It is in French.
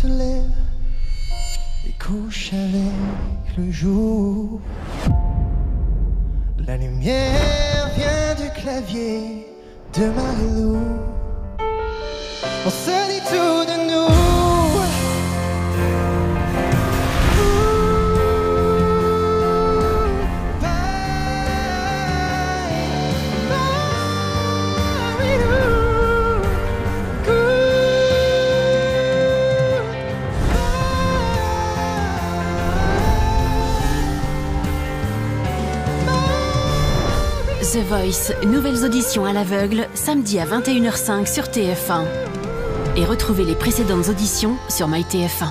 se lève et couche avec le jour. La lumière vient du clavier de Marilou. The Voice, nouvelles auditions à l'aveugle, samedi à 21h05 sur TF1. Et retrouvez les précédentes auditions sur MyTF1.